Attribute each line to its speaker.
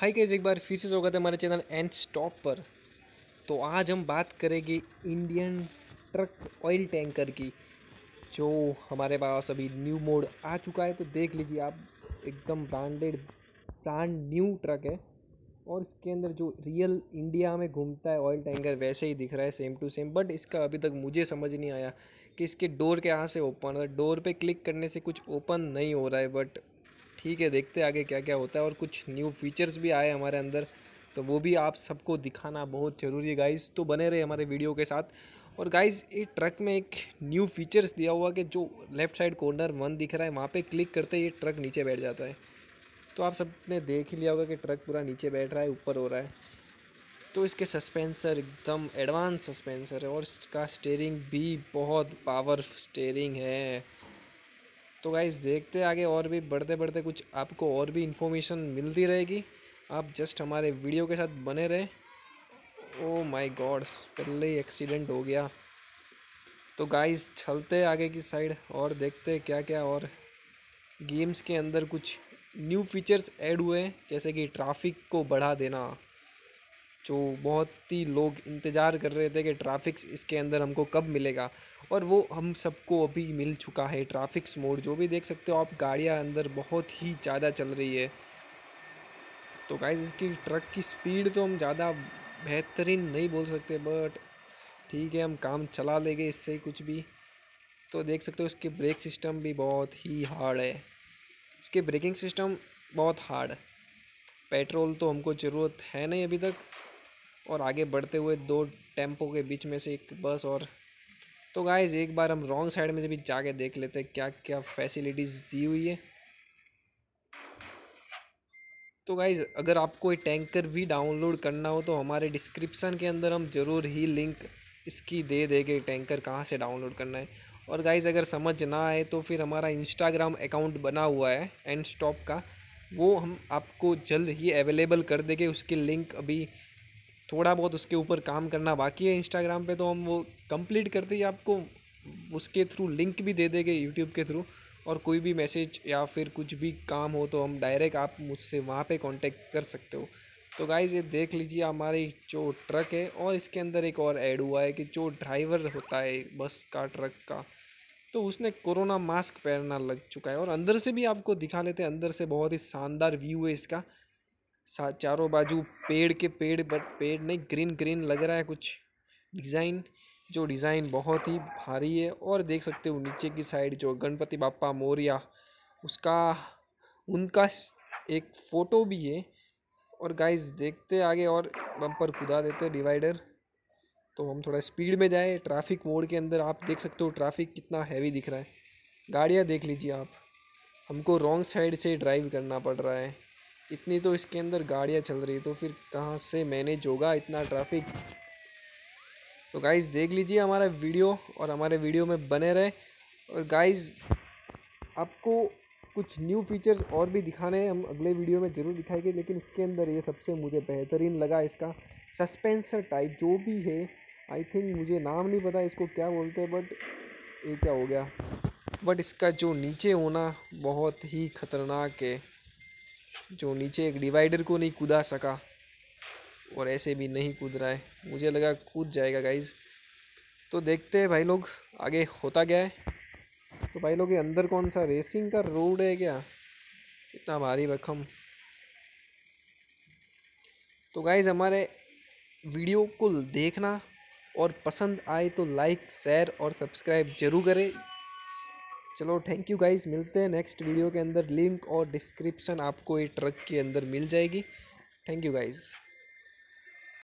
Speaker 1: Hi guys एक बार फिर से स्वागत है हमारे चैनल एंड स्टॉप पर। तो आज हम बात करेंगे इंडियन ट्रक ऑयल टैंकर की, जो हमारे पास अभी न्यू मोड आ चुका है। तो देख लीजिए आप, एकदम ब्रांडेड ब्रांड न्यू ट्रक है। और इसके अंदर जो रियल इंडिया में घूमता है ऑयल टैंकर वैसे ही दिख रहा है सेम टू सेम बट इसका अभी तक मुझे समझ नहीं आया कि इसके डोर के यहाँ से ओपन डोर पे क्लिक करने से कुछ ओपन नहीं हो रहा है बट ठीक है, देखते आगे क्या क्या होता है और कुछ न्यू फीचर्स भी आए हमारे अंदर तो वो भी आप सबको दिखाना बहुत ज़रूरी है गाइज़ तो बने रहे हमारे वीडियो के साथ। और गाइज़ ये ट्रक में एक न्यू फीचर्स दिया हुआ कि जो लेफ़्ट साइड कॉर्नर वन दिख रहा है, वहाँ पे क्लिक करते ये ट्रक नीचे बैठ जाता है। तो आप सबने देख ही लिया होगा कि ट्रक पूरा नीचे बैठ रहा है, ऊपर हो रहा है। तो इसके सस्पेंसर एकदम एडवांस सस्पेंसर है और इसका स्टेयरिंग भी बहुत पावर स्टेयरिंग है। तो गाइज़ देखते आगे और भी बढ़ते बढ़ते कुछ आपको और भी इन्फॉर्मेशन मिलती रहेगी। आप जस्ट हमारे वीडियो के साथ बने रहे। ओ माय गॉड पहले ही एक्सीडेंट हो गया। तो गाइस चलते आगे की साइड और देखते क्या क्या और गेम्स के अंदर कुछ न्यू फीचर्स ऐड हुए हैं, जैसे कि ट्रैफ़िक को बढ़ा देना, जो बहुत ही लोग इंतज़ार कर रहे थे कि ट्रैफ़िक इसके अंदर हमको कब मिलेगा। और वो हम सबको अभी मिल चुका है ट्रैफिक्स मोड जो भी देख सकते हो आप, गाड़ियाँ अंदर बहुत ही ज़्यादा चल रही है। तो गाइज़ इसकी ट्रक की स्पीड तो हम ज़्यादा बेहतरीन नहीं बोल सकते बट ठीक है, हम काम चला लेंगे इससे कुछ भी। तो देख सकते हो इसके ब्रेक सिस्टम भी बहुत ही हार्ड है। इसके ब्रेकिंग सिस्टम बहुत हार्ड पेट्रोल तो हमको ज़रूरत है नहीं अभी तक। और आगे बढ़ते हुए दो टेंपो के बीच में से एक बस और तो गाइज़ एक बार हम रॉन्ग साइड में भी जाके देख लेते हैं क्या क्या फैसिलिटीज़ दी हुई है। तो गाइज़ अगर आपको ये टैंकर भी डाउनलोड करना हो तो हमारे डिस्क्रिप्सन के अंदर हम ज़रूर ही लिंक इसकी दे देंगे टैंकर कहाँ से डाउनलोड करना है। और गाइज़ अगर समझ ना आए तो फिर हमारा इंस्टाग्राम अकाउंट बना हुआ है एंड स्टॉप का। वो हम आपको जल्द ही अवेलेबल कर देंगे, उसकी लिंक अभी थोड़ा बहुत उसके ऊपर काम करना बाकी है इंस्टाग्राम पे तो हम वो कंप्लीट करते ही आपको उसके थ्रू लिंक भी दे देंगे यूट्यूब के थ्रू और कोई भी मैसेज या फिर कुछ भी काम हो तो हम डायरेक्ट आप मुझसे वहाँ पे कांटेक्ट कर सकते हो। तो गाइज़ ये देख लीजिए हमारी जो ट्रक है और इसके अंदर एक और ऐड हुआ है कि जो ड्राइवर होता है बस का ट्रक का तो उसने कोरोना मास्क पहनना लग चुका है। और अंदर से भी आपको दिखा लेते हैं, अंदर से बहुत ही शानदार व्यू है इसका। चारों बाजू पेड़ के पेड़, बट पेड़ नहीं, ग्रीन ग्रीन लग रहा है कुछ। डिज़ाइन, जो डिज़ाइन बहुत ही भारी है, और देख सकते हो नीचे की साइड जो गणपति बापा मोरिया, उसका, उनका एक फ़ोटो भी है। और गाइस देखते आगे और बम्पर कुदा देते डिवाइडर तो हम थोड़ा स्पीड में जाए ट्रैफ़िक मोड के अंदर आप देख सकते हो ट्रैफ़िक कितना हैवी दिख रहा है। गाड़ियाँ देख लीजिए आप। हमको रॉन्ग साइड से ड्राइव करना पड़ रहा है। इतनी तो इसके अंदर गाड़ियाँ चल रही तो फिर कहाँ से मैनेज होगा इतना ट्रैफ़िक? तो गाइस देख लीजिए हमारा वीडियो और हमारे वीडियो में बने रहे। और गाइस आपको कुछ न्यू फीचर्स और भी दिखाने हैं, हम अगले वीडियो में ज़रूर दिखाएँगे, लेकिन इसके अंदर ये सबसे मुझे बेहतरीन लगा इसका सस्पेंसर टाइप जो भी है आई थिंक मुझे नाम नहीं पता इसको क्या बोलते हैं बट ये क्या हो गया। बट इसका जो नीचे होना बहुत ही ख़तरनाक है। जो नीचे एक डिवाइडर को नहीं कूदा सका और ऐसे भी नहीं कूद रहा है। मुझे लगा कूद जाएगा गाइज़ तो देखते हैं भाई लोग, आगे होता क्या है। तो भाई लोग, ये अंदर कौन सा रेसिंग का रोड है क्या? इतना भारी भखम। तो गाइज़ हमारे वीडियो को देखना और पसंद आए तो लाइक शेयर और सब्सक्राइब ज़रूर करें। चलो थैंक यू गाइस मिलते हैं नेक्स्ट वीडियो के अंदर. लिंक और डिस्क्रिप्शन आपको ये ट्रक के अंदर मिल जाएगी. Thank you guys